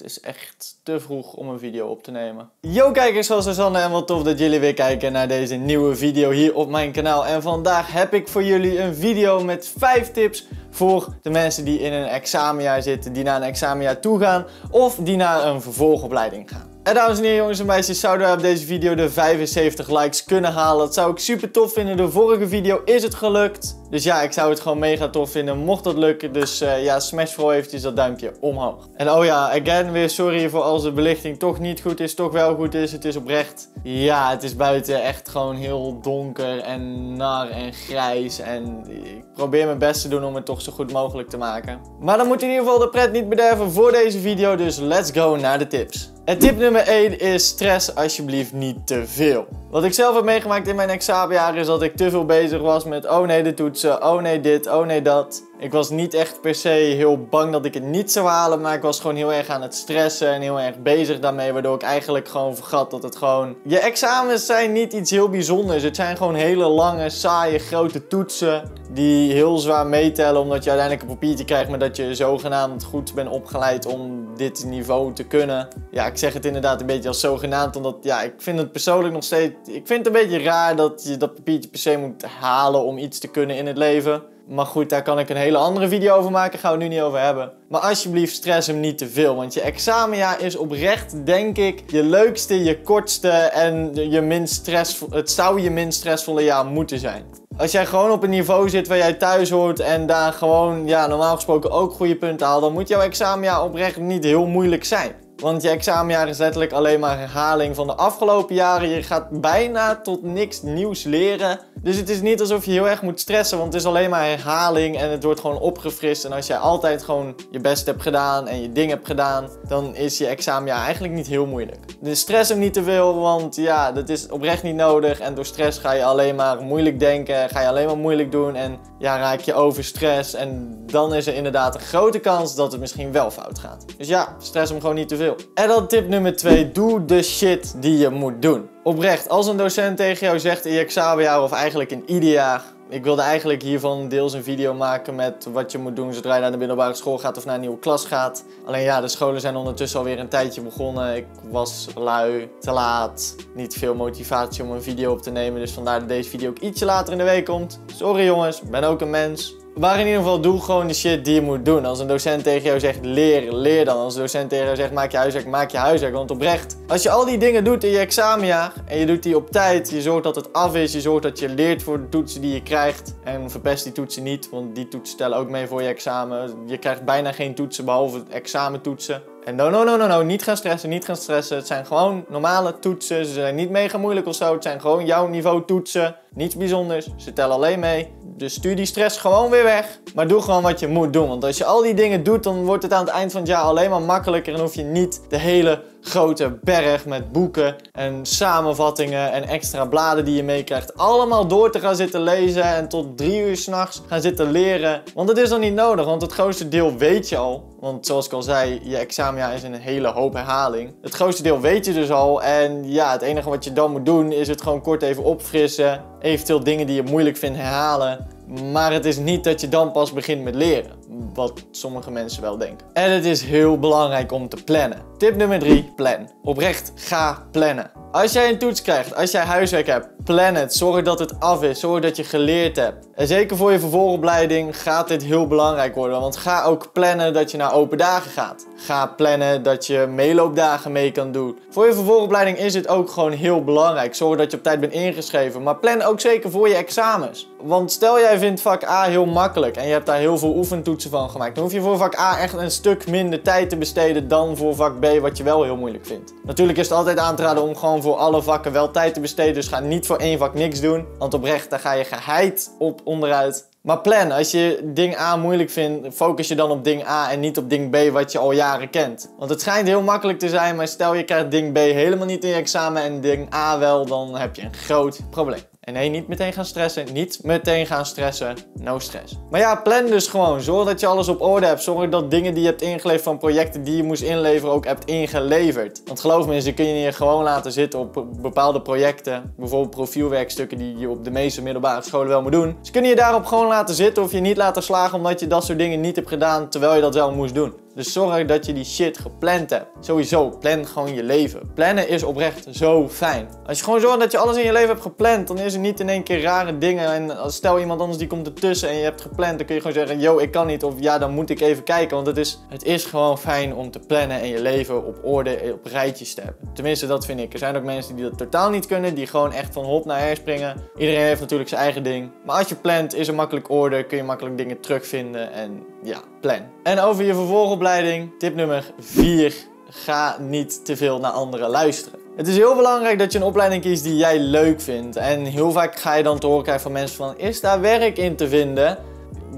Het is echt te vroeg om een video op te nemen. Yo kijkers van Susanne en wat tof dat jullie weer kijken naar deze nieuwe video hier op mijn kanaal. En vandaag heb ik voor jullie een video met 5 tips voor de mensen die in een examenjaar zitten, die naar een examenjaar toe gaan of die naar een vervolgopleiding gaan. En dames en heren, jongens en meisjes, zouden we op deze video de 75 likes kunnen halen. Dat zou ik super tof vinden. De vorige video is het gelukt. Dus ja, ik zou het gewoon mega tof vinden mocht dat lukken. Dus uh, ja, smash vooral eventjes dat duimpje omhoog. En oh ja, again weer sorry voor als de belichting toch niet goed is, toch wel goed is. Het is oprecht. Ja, het is buiten echt gewoon heel donker en nar en grijs. En ik probeer mijn best te doen om het toch zo goed mogelijk te maken. Maar dan moet in ieder geval de pret niet bederven voor deze video. Dus let's go naar de tips. En tip nummer 1 is stress alsjeblieft niet te veel. Wat ik zelf heb meegemaakt in mijn examenjaar is dat ik te veel bezig was met oh nee de toetsen, oh nee dit, oh nee dat. Ik was niet echt per se heel bang dat ik het niet zou halen, maar ik was gewoon heel erg aan het stressen en heel erg bezig daarmee, waardoor ik eigenlijk gewoon vergat dat het gewoon... Je examens zijn niet iets heel bijzonders, het zijn gewoon hele lange, saaie, grote toetsen die heel zwaar meetellen omdat je uiteindelijk een papiertje krijgt, maar dat je zogenaamd goed bent opgeleid om dit niveau te kunnen. Ja, ik zeg het inderdaad een beetje als zogenaamd, omdat ja, ik vind het persoonlijk nog steeds... Ik vind het een beetje raar dat je dat papiertje per se moet halen om iets te kunnen in het leven. Maar goed, daar kan ik een hele andere video over maken. Gaan we nu niet over hebben. Maar alsjeblieft, stress hem niet te veel. Want je examenjaar is oprecht, denk ik, je leukste, je kortste en je minst stressvol. Het zou je minst stressvolle jaar moeten zijn. Als jij gewoon op een niveau zit waar jij thuis hoort en daar gewoon, ja, normaal gesproken ook goede punten haalt, dan moet jouw examenjaar oprecht niet heel moeilijk zijn. Want je examenjaar is letterlijk alleen maar herhaling van de afgelopen jaren. Je gaat bijna tot niks nieuws leren. Dus het is niet alsof je heel erg moet stressen, want het is alleen maar herhaling en het wordt gewoon opgefrist. En als jij altijd gewoon je best hebt gedaan en je ding hebt gedaan, dan is je examenjaar eigenlijk niet heel moeilijk. Dus stress hem niet te veel, want ja, dat is oprecht niet nodig. En door stress ga je alleen maar moeilijk denken, ga je alleen maar moeilijk doen en ja, raak je over stress. En dan is er inderdaad een grote kans dat het misschien wel fout gaat. Dus ja, stress hem gewoon niet te veel. En dan tip nummer 2, doe de shit die je moet doen. Oprecht, als een docent tegen jou zegt in je examenjaar of eigenlijk in ieder jaar... Ik wilde eigenlijk hiervan deels een video maken met wat je moet doen zodra je naar de middelbare school gaat of naar een nieuwe klas gaat. Alleen ja, de scholen zijn ondertussen alweer een tijdje begonnen. Ik was lui, te laat, niet veel motivatie om een video op te nemen. Dus vandaar dat deze video ook ietsje later in de week komt. Sorry jongens, ben ook een mens. Maar in ieder geval, doe gewoon de shit die je moet doen. Als een docent tegen jou zegt leer, leer dan. Als een docent tegen jou zegt maak je huiswerk, maak je huiswerk. Want oprecht, als je al die dingen doet in je examenjaar en je doet die op tijd, je zorgt dat het af is, je zorgt dat je leert voor de toetsen die je krijgt. En verpest die toetsen niet, want die toetsen tellen ook mee voor je examen. Je krijgt bijna geen toetsen behalve examentoetsen. En no, no, no, no, no, niet gaan stressen, niet gaan stressen. Het zijn gewoon normale toetsen. Ze zijn niet mega moeilijk of zo. Het zijn gewoon jouw niveau toetsen. Niets bijzonders. Ze tellen alleen mee. Dus stuur die stress gewoon weer weg. Maar doe gewoon wat je moet doen. Want als je al die dingen doet, dan wordt het aan het eind van het jaar alleen maar makkelijker. En hoef je niet de hele grote berg met boeken en samenvattingen en extra bladen die je meekrijgt. Allemaal door te gaan zitten lezen en tot drie uur s'nachts gaan zitten leren. Want het is dan niet nodig, want het grootste deel weet je al. Want zoals ik al zei, je examenjaar is een hele hoop herhaling. Het grootste deel weet je dus al. En ja, het enige wat je dan moet doen is het gewoon kort even opfrissen. Eventueel dingen die je moeilijk vindt herhalen. Maar het is niet dat je dan pas begint met leren. Wat sommige mensen wel denken. En het is heel belangrijk om te plannen. Tip nummer 3, plan. Oprecht, ga plannen. Als jij een toets krijgt, als jij huiswerk hebt, plan het. Zorg dat het af is. Zorg dat je geleerd hebt. En zeker voor je vervolgopleiding gaat dit heel belangrijk worden. Want ga ook plannen dat je naar open dagen gaat. Ga plannen dat je meeloopdagen mee kan doen. Voor je vervolgopleiding is het ook gewoon heel belangrijk. Zorg dat je op tijd bent ingeschreven. Maar plan ook zeker voor je examens. Want stel jij vindt vak A heel makkelijk en je hebt daar heel veel oefentoetsen van gemaakt. Dan hoef je voor vak A echt een stuk minder tijd te besteden dan voor vak B wat je wel heel moeilijk vindt. Natuurlijk is het altijd aan te raden om gewoon voor alle vakken wel tijd te besteden. Dus ga niet voor één vak niks doen. Want oprecht, daar ga je geheid op onderuit. Maar plan, als je ding A moeilijk vindt, focus je dan op ding A en niet op ding B wat je al jaren kent. Want het schijnt heel makkelijk te zijn, maar stel je krijgt ding B helemaal niet in je examen en ding A wel, dan heb je een groot probleem. En nee, niet meteen gaan stressen. Niet meteen gaan stressen. No stress. Maar ja, plan dus gewoon. Zorg dat je alles op orde hebt. Zorg dat dingen die je hebt ingeleverd van projecten die je moest inleveren ook hebt ingeleverd. Want geloof me, ze kun je hier gewoon laten zitten op bepaalde projecten. Bijvoorbeeld profielwerkstukken die je op de meeste middelbare scholen wel moet doen. Ze kunnen je daarop gewoon laten zitten of je niet laten slagen omdat je dat soort dingen niet hebt gedaan terwijl je dat wel moest doen. Dus zorg dat je die shit gepland hebt. Sowieso, plan gewoon je leven. Plannen is oprecht zo fijn. Als je gewoon zorgt dat je alles in je leven hebt gepland, dan is er niet in één keer rare dingen. En stel iemand anders die komt ertussen en je hebt gepland, dan kun je gewoon zeggen, yo, ik kan niet. Of ja, dan moet ik even kijken. Want het is, het is gewoon fijn om te plannen en je leven op orde, op rijtjes te hebben. Tenminste, dat vind ik. Er zijn ook mensen die dat totaal niet kunnen, die gewoon echt van hop naar her springen. Iedereen heeft natuurlijk zijn eigen ding. Maar als je plant, is er makkelijk orde, kun je makkelijk dingen terugvinden en ja, plan. En over je vervolgopleiding, tip nummer 4. Ga niet te veel naar anderen luisteren. Het is heel belangrijk dat je een opleiding kiest die jij leuk vindt. En heel vaak ga je dan te horen krijgen van mensen van, is daar werk in te vinden?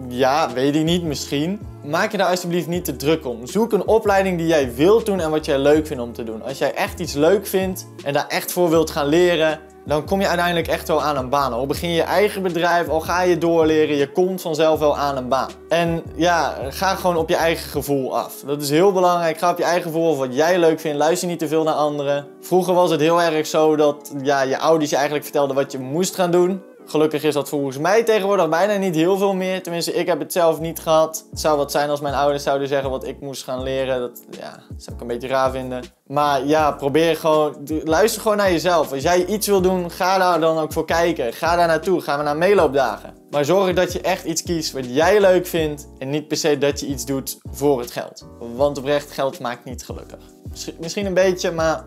Ja, weet ik niet, misschien. Maak je daar alsjeblieft niet te druk om. Zoek een opleiding die jij wilt doen en wat jij leuk vindt om te doen. Als jij echt iets leuk vindt en daar echt voor wilt gaan leren, dan kom je uiteindelijk echt wel aan een baan. Al begin je eigen bedrijf, al ga je doorleren, je komt vanzelf wel aan een baan. En ja, ga gewoon op je eigen gevoel af. Dat is heel belangrijk. Ga op je eigen gevoel of wat jij leuk vindt. Luister niet te veel naar anderen. Vroeger was het heel erg zo dat ja, je ouders je eigenlijk vertelden wat je moest gaan doen. Gelukkig is dat volgens mij tegenwoordig bijna niet heel veel meer. Tenminste, ik heb het zelf niet gehad. Het zou wat zijn als mijn ouders zouden zeggen wat ik moest gaan leren. Dat, ja, zou ik een beetje raar vinden. Maar ja, probeer gewoon, luister gewoon naar jezelf. Als jij iets wil doen, ga daar dan ook voor kijken. Ga daar naartoe. Ga we naar meeloopdagen. Maar zorg dat je echt iets kiest wat jij leuk vindt. En niet per se dat je iets doet voor het geld. Want oprecht, geld maakt niet gelukkig. Misschien een beetje, maar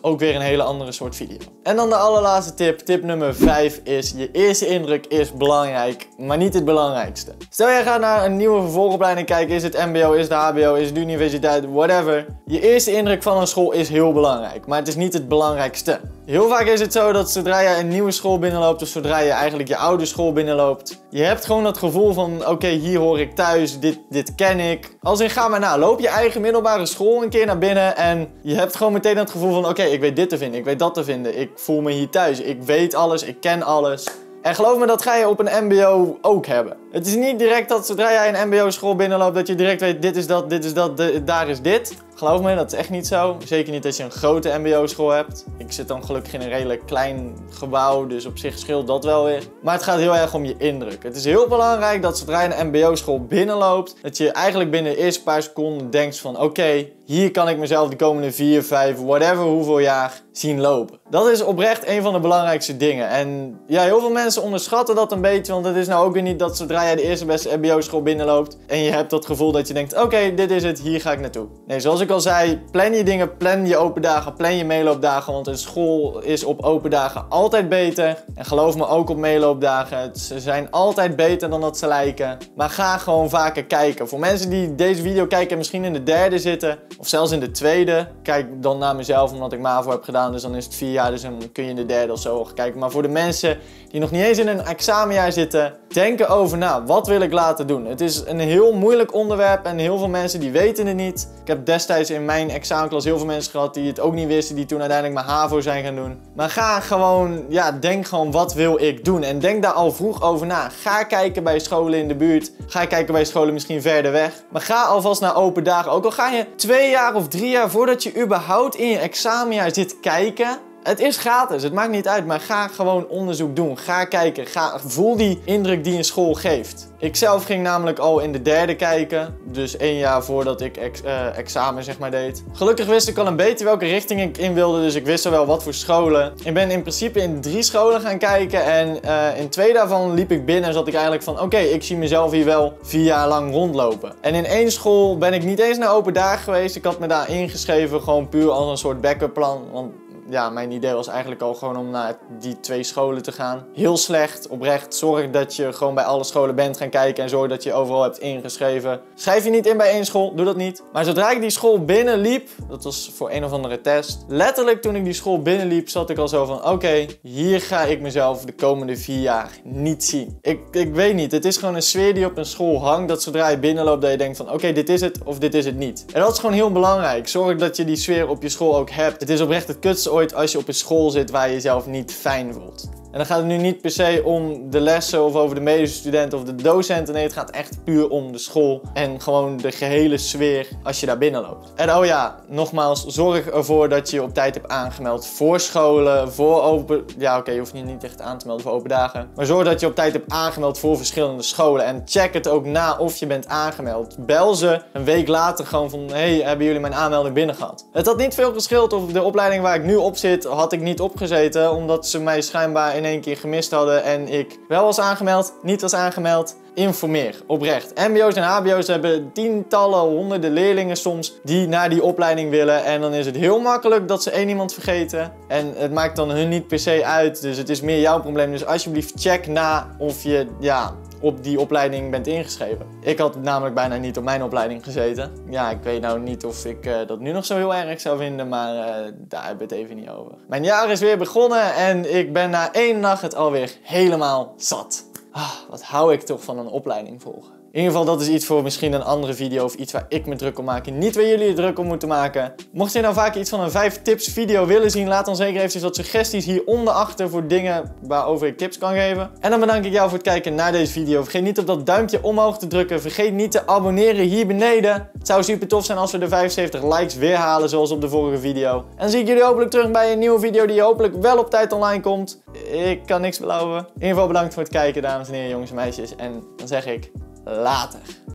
ook weer een hele andere soort video. En dan de allerlaatste tip. Tip nummer 5 is: je eerste indruk is belangrijk, maar niet het belangrijkste. Stel jij gaat naar een nieuwe vervolgopleiding kijken. Is het MBO, is het HBO, is het universiteit, whatever. Je eerste indruk van een school is heel belangrijk, maar het is niet het belangrijkste. Heel vaak is het zo dat zodra je een nieuwe school binnenloopt, of zodra je eigenlijk je oude school binnenloopt, je hebt gewoon dat gevoel van: oké, hier hoor ik thuis, dit, dit ken ik. Als in ga maar na, loop je eigen middelbare school een keer naar binnen en je hebt gewoon meteen dat gevoel van: oké, ik weet dit te vinden, ik weet dat te vinden, ik voel me hier thuis, ik weet alles, ik ken alles. En geloof me, dat ga je op een MBO ook hebben. Het is niet direct dat zodra jij een MBO-school binnenloopt, dat je direct weet: dit is dat, dit is dat, daar is dit. Geloof me, dat is echt niet zo. Zeker niet als je een grote MBO-school hebt. Ik zit dan gelukkig in een redelijk klein gebouw, dus op zich scheelt dat wel weer. Maar het gaat heel erg om je indruk. Het is heel belangrijk dat zodra je een MBO-school binnenloopt, dat je eigenlijk binnen de eerste paar seconden denkt van oké, hier kan ik mezelf de komende 4, 5, whatever hoeveel jaar zien lopen. Dat is oprecht een van de belangrijkste dingen. En ja, heel veel mensen onderschatten dat een beetje, want het is nou ook weer niet dat zodra jij de eerste beste MBO-school binnenloopt en je hebt dat gevoel dat je denkt oké, dit is het, hier ga ik naartoe. Nee, zoals ik al zei, plan je dingen, plan je open dagen, plan je meeloopdagen. Want een school is op open dagen altijd beter. En geloof me ook op meeloopdagen. Ze zijn altijd beter dan dat ze lijken. Maar ga gewoon vaker kijken. Voor mensen die deze video kijken en misschien in de derde zitten, of zelfs in de tweede, kijk dan naar mezelf omdat ik MAVO heb gedaan. Dus dan is het vier jaar, dus dan kun je in de derde of zo kijken. Maar voor de mensen die nog niet eens in een examenjaar zitten, denk erover na. Wat wil ik laten doen? Het is een heel moeilijk onderwerp en heel veel mensen die weten het niet. Ik heb destijds in mijn examenklas heel veel mensen gehad die het ook niet wisten, die toen uiteindelijk mijn HAVO zijn gaan doen. Maar ga gewoon, ja, denk gewoon wat wil ik doen en denk daar al vroeg over na. Ga kijken bij scholen in de buurt, ga kijken bij scholen misschien verder weg. Maar ga alvast naar open dagen, ook al ga je twee jaar of drie jaar voordat je überhaupt in je examenjaar zit kijken het is gratis, het maakt niet uit, maar ga gewoon onderzoek doen. Ga kijken, ga, voel die indruk die een school geeft. Ik zelf ging namelijk al in de derde kijken, dus één jaar voordat ik ex, uh, examen zeg maar deed. Gelukkig wist ik al een beetje welke richting ik in wilde, dus ik wist al wel wat voor scholen. Ik ben in principe in drie scholen gaan kijken en uh, in twee daarvan liep ik binnen en zat ik eigenlijk van oké, ik zie mezelf hier wel vier jaar lang rondlopen. En in één school ben ik niet eens naar open dagen geweest, ik had me daar ingeschreven gewoon puur als een soort backup plan, want ja, mijn idee was eigenlijk al gewoon om naar die twee scholen te gaan. Heel slecht, oprecht. Zorg dat je gewoon bij alle scholen bent gaan kijken en zorg dat je overal hebt ingeschreven. Schrijf je niet in bij één school, doe dat niet. Maar zodra ik die school binnenliep, dat was voor een of andere test. Letterlijk toen ik die school binnenliep, zat ik al zo van: oké, hier ga ik mezelf de komende vier jaar niet zien. Ik, ik weet niet, het is gewoon een sfeer die op een school hangt. Dat zodra je binnenloopt, dat je denkt van: oké, dit is het of dit is het niet. En dat is gewoon heel belangrijk. Zorg dat je die sfeer op je school ook hebt. Het is oprecht het kutste als je op een school zit waar je jezelf niet fijn voelt. En dan gaat het nu niet per se om de lessen of over de medestudenten of de docenten. Nee, het gaat echt puur om de school en gewoon de gehele sfeer als je daar binnen loopt. En oh ja, nogmaals, zorg ervoor dat je je op tijd hebt aangemeld voor scholen, voor open... Ja, oké, je hoeft je niet echt aan te melden voor open dagen. Maar zorg dat je op tijd hebt aangemeld voor verschillende scholen. En check het ook na of je bent aangemeld. Bel ze een week later gewoon van... Hey, hebben jullie mijn aanmelding binnen gehad? Het had niet veel geschild of de opleiding waar ik nu op zit, had ik niet opgezeten. Omdat ze mij schijnbaar in keer gemist hadden en ik wel was aangemeld, niet was aangemeld. Informeer, oprecht. MBO's en HBO's hebben tientallen, honderden leerlingen soms die naar die opleiding willen. En dan is het heel makkelijk dat ze één iemand vergeten. En het maakt dan hun niet per se uit. Dus het is meer jouw probleem. Dus alsjeblieft check na of je ja, op die opleiding bent ingeschreven. Ik had namelijk bijna niet op mijn opleiding gezeten. Ja, ik weet nou niet of ik uh, dat nu nog zo heel erg zou vinden, maar uh, daar hebben we het even niet over. Mijn jaar is weer begonnen en ik ben na één nacht het alweer helemaal zat. Ah, wat hou ik toch van een opleiding volgen. In ieder geval, dat is iets voor misschien een andere video of iets waar ik me druk om maak. Niet waar jullie je druk om moeten maken. Mocht je nou vaak iets van een 5 tips video willen zien, laat dan zeker even wat suggesties hieronder achter voor dingen waarover ik tips kan geven. En dan bedank ik jou voor het kijken naar deze video. Vergeet niet op dat duimpje omhoog te drukken. Vergeet niet te abonneren hier beneden. Het zou super tof zijn als we de 75 likes weer halen, zoals op de vorige video. En dan zie ik jullie hopelijk terug bij een nieuwe video die hopelijk wel op tijd online komt. Ik kan niks beloven. In ieder geval bedankt voor het kijken, dames en heren, jongens en meisjes. En dan zeg ik later.